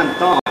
านต้อง